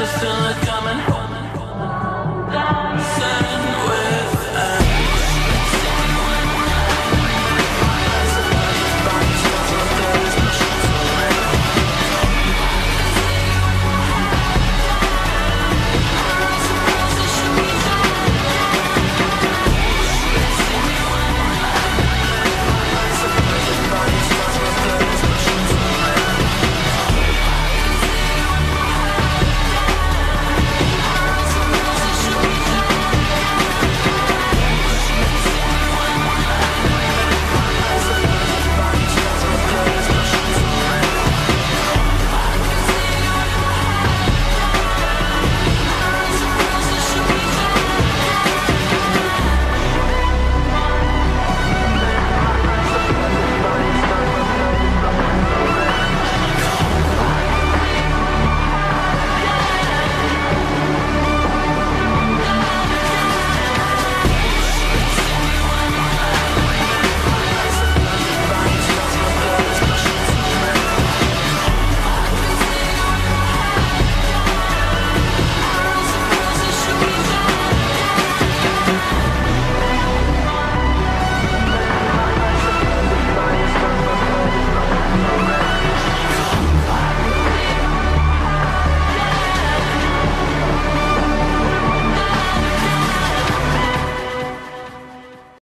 to film